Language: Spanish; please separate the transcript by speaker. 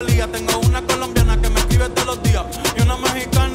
Speaker 1: Tengo una colombiana que me escribe todos los días y una mexicana.